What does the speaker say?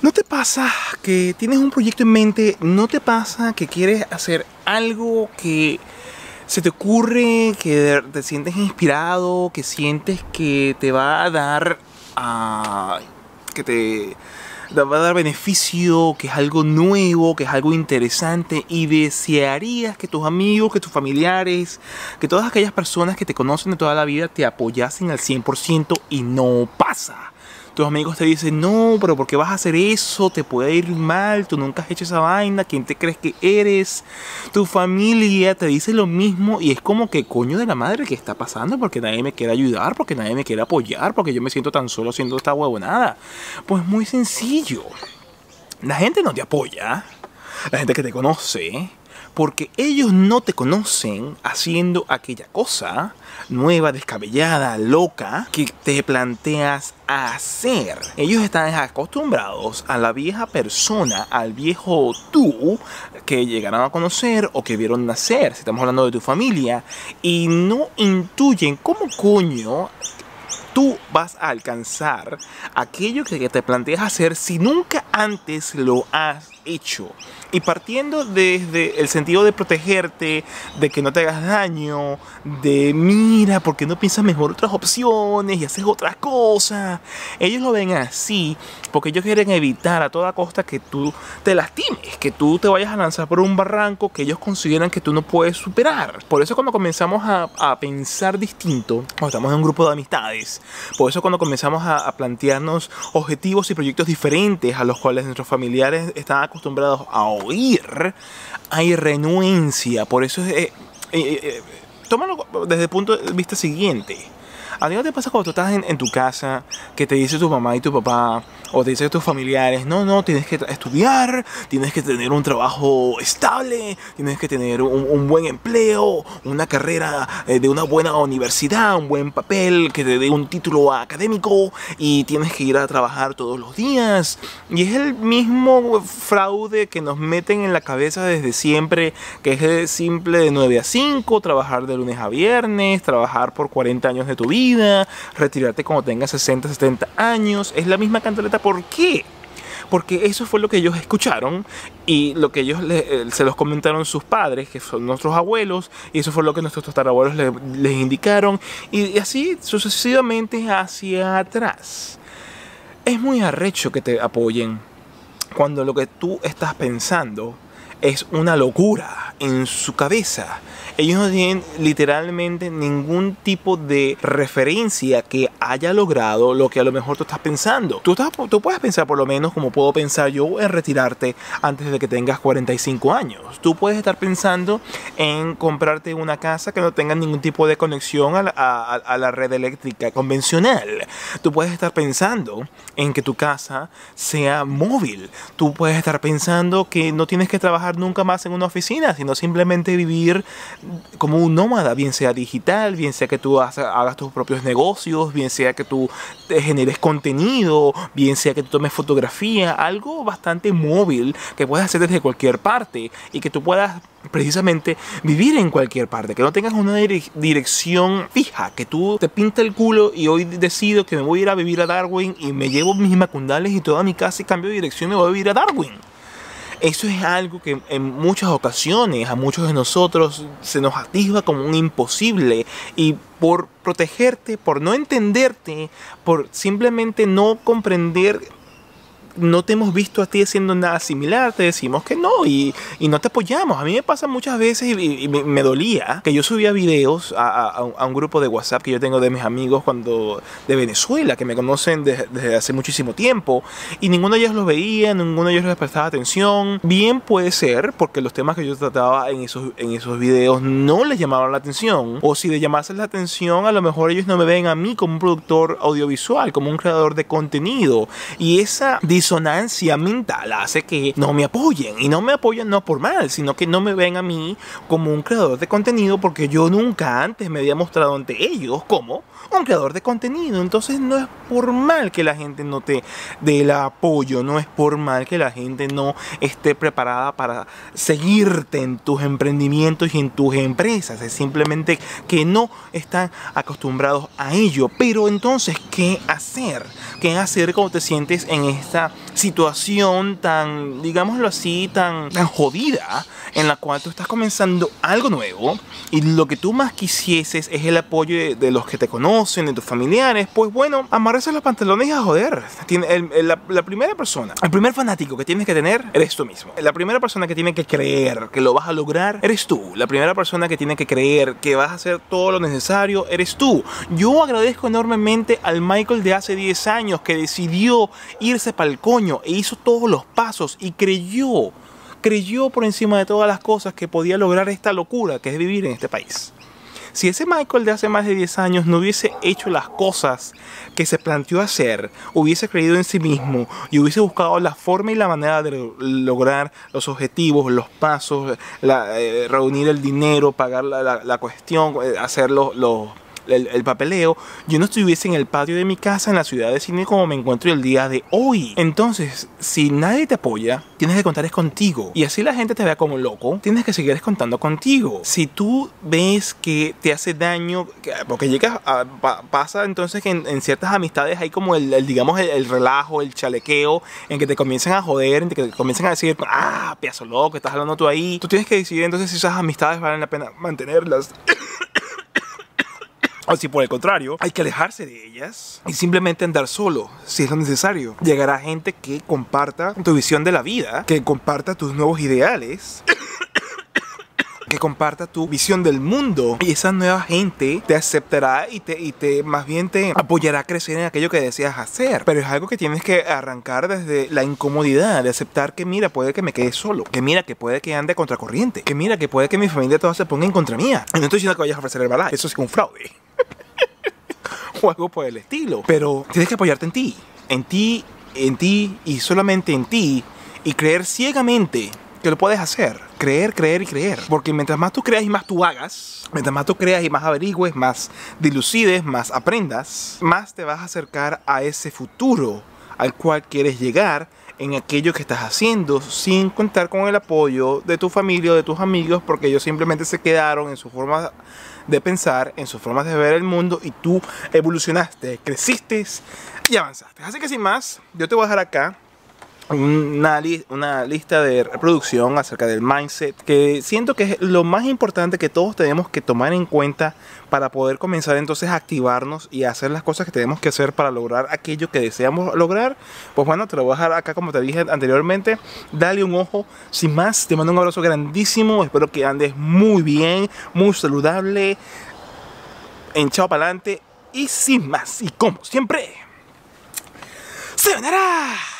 ¿No te pasa que tienes un proyecto en mente? ¿No te pasa que quieres hacer algo que se te ocurre, que te sientes inspirado, que sientes que te va a dar, ah, que te, te va a dar beneficio, que es algo nuevo, que es algo interesante y desearías que tus amigos, que tus familiares, que todas aquellas personas que te conocen de toda la vida te apoyasen al 100% y no pasa? Tus amigos te dicen, no, pero ¿por qué vas a hacer eso? Te puede ir mal, tú nunca has hecho esa vaina, ¿quién te crees que eres? Tu familia te dice lo mismo y es como que coño de la madre que está pasando porque nadie me quiere ayudar, porque nadie me quiere apoyar, porque yo me siento tan solo haciendo esta huevonada. Pues muy sencillo. La gente no te apoya. La gente que te conoce porque ellos no te conocen haciendo aquella cosa nueva, descabellada, loca que te planteas hacer. Ellos están acostumbrados a la vieja persona, al viejo tú que llegaron a conocer o que vieron nacer, si estamos hablando de tu familia, y no intuyen cómo coño tú vas a alcanzar aquello que te planteas hacer si nunca antes lo has hecho. Y partiendo desde el sentido de protegerte, de que no te hagas daño, de mira, porque no piensas mejor otras opciones y haces otras cosas. Ellos lo ven así porque ellos quieren evitar a toda costa que tú te lastimes, que tú te vayas a lanzar por un barranco que ellos consideran que tú no puedes superar. Por eso cuando comenzamos a, a pensar distinto, cuando estamos en un grupo de amistades, por eso cuando comenzamos a, a plantearnos objetivos y proyectos diferentes a los cuales nuestros familiares están acostumbrados a oír, hay renuencia. Por eso es... Eh, eh, eh, tómalo desde el punto de vista siguiente. ¿A ti no te pasa cuando tú estás en, en, tu casa que te dice tu mamá y tu papá o te dice tus familiares, no, no, tienes que estudiar, tienes que tener un trabajo estable, tienes que tener un, un buen empleo, una carrera eh, de una buena universidad, un buen papel que te dé un título académico y tienes que ir a trabajar todos los días? Y es el mismo fraude que nos meten en la cabeza desde siempre, que es simple de 9 a 5, trabajar de lunes a viernes, trabajar por 40 años de tu vida, retirarte cuando tengas 60, 70 años, es la misma cantaleta ¿Por qué? Porque eso fue lo que ellos escucharon y lo que ellos le, se los comentaron sus padres, que son nuestros abuelos, y eso fue lo que nuestros tatarabuelos le, les indicaron, y así sucesivamente hacia atrás. Es muy arrecho que te apoyen cuando lo que tú estás pensando es una locura en su cabeza. Ellos no tienen literalmente ningún tipo de referencia que haya logrado lo que a lo mejor tú estás pensando. Tú, estás, tú puedes pensar por lo menos como puedo pensar yo en retirarte antes de que tengas 45 años. Tú puedes estar pensando en comprarte una casa que no tenga ningún tipo de conexión a la, a, a la red eléctrica convencional. Tú puedes estar pensando en que tu casa sea móvil. Tú puedes estar pensando que no tienes que trabajar nunca más en una oficina, sino simplemente vivir como un nómada, bien sea digital, bien sea que tú hagas tus propios negocios, bien sea que tú generes contenido, bien sea que tú tomes fotografía, algo bastante móvil que puedas hacer desde cualquier parte y que tú puedas precisamente vivir en cualquier parte, que no tengas una dirección fija, que tú te pinta el culo y hoy decido que me voy a ir a vivir a Darwin y me llevo mis macundales y toda mi casa y cambio de dirección y voy a vivir a Darwin. Eso es algo que en muchas ocasiones a muchos de nosotros se nos atisba como un imposible. Y por protegerte, por no entenderte, por simplemente no comprender no te hemos visto a ti haciendo nada similar, te decimos que no y, y no te apoyamos. A mí me pasa muchas veces y, me, dolía que yo subía videos a, a, a, un grupo de WhatsApp que yo tengo de mis amigos cuando de Venezuela, que me conocen desde, hace muchísimo tiempo y ninguno de ellos los veía, ninguno de ellos les prestaba atención. Bien puede ser porque los temas que yo trataba en esos, en esos videos no les llamaban la atención o si de llamarse la atención a lo mejor ellos no me ven a mí como un productor audiovisual, como un creador de contenido y esa disonancia mental hace que no me apoyen. Y no me apoyan no por mal, sino que no me ven a mí como un creador de contenido porque yo nunca antes me había mostrado ante ellos como un creador de contenido. Entonces no es por mal que la gente no te dé el apoyo, no es por mal que la gente no esté preparada para seguirte en tus emprendimientos y en tus empresas. Es simplemente que no están acostumbrados a ello. Pero entonces, ¿qué hacer? ¿Qué hacer cuando te sientes en esta situación tan, digámoslo así, tan, tan jodida en la cual tú estás comenzando algo nuevo y lo que tú más quisieses es el apoyo de, los que te conocen, de tus familiares, pues bueno, amarrarse los pantalones y a joder. Tiene, la, la, primera persona, el primer fanático que tienes que tener eres tú mismo. La primera persona que tiene que creer que lo vas a lograr eres tú. La primera persona que tiene que creer que vas a hacer todo lo necesario eres tú. Yo agradezco enormemente al Michael de hace 10 años que decidió irse para el coño e hizo todos los pasos y creyó creyó por encima de todas las cosas que podía lograr esta locura que es vivir en este país. Si ese Michael de hace más de 10 años no hubiese hecho las cosas que se planteó hacer, hubiese creído en sí mismo y hubiese buscado la forma y la manera de lograr los objetivos, los pasos, eh, reunir el dinero, pagar la, cuestión, eh, hacer los el, papeleo, yo no estuviese en el patio de mi casa en la ciudad de cine como me encuentro el día de hoy. Entonces, si nadie te apoya, tienes que contar es contigo. Y así la gente te vea como loco, tienes que seguir contando contigo. Si tú ves que te hace daño, porque llegas a, pasa entonces que en, ciertas amistades hay como el, digamos, el, relajo, el chalequeo, en que te comienzan a joder, en que te comienzan a decir, ah, piazo loco, estás hablando tú ahí. Tú tienes que decidir entonces si esas amistades valen la pena mantenerlas. O si por el contrario, hay que alejarse de ellas y simplemente andar solo, si es lo necesario. Llegará gente que comparta tu visión de la vida, que comparta tus nuevos ideales que comparta tu visión del mundo y esa nueva gente te aceptará y te, y te más bien te apoyará a crecer en aquello que deseas hacer pero es algo que tienes que arrancar desde la incomodidad de aceptar que mira puede que me quede solo que mira que puede que ande contracorriente que mira que puede que mi familia toda se ponga en contra mía no estoy diciendo que vayas a ofrecer el balaje eso es un fraude o algo por el estilo. Pero tienes que apoyarte en ti, en ti, en ti y solamente en ti y creer ciegamente que lo puedes hacer. Creer, creer y creer. Porque mientras más tú creas y más tú hagas, mientras más tú creas y más averigües, más dilucides, más aprendas, más te vas a acercar a ese futuro al cual quieres llegar en aquello que estás haciendo sin contar con el apoyo de tu familia o de tus amigos porque ellos simplemente se quedaron en su forma de pensar, en sus formas de ver el mundo y tú evolucionaste, creciste y avanzaste. Así que sin más, yo te voy a dejar acá una, lista de reproducción acerca del mindset que siento que es lo más importante que todos tenemos que tomar en cuenta para poder comenzar entonces a activarnos y hacer las cosas que tenemos que hacer para lograr aquello que deseamos lograr. Pues bueno, te lo voy a dejar acá como te dije anteriormente. Dale un ojo. Sin más, te mando un abrazo grandísimo. Espero que andes muy bien, muy saludable. En chao para adelante. Y sin más, y como siempre, se venderá.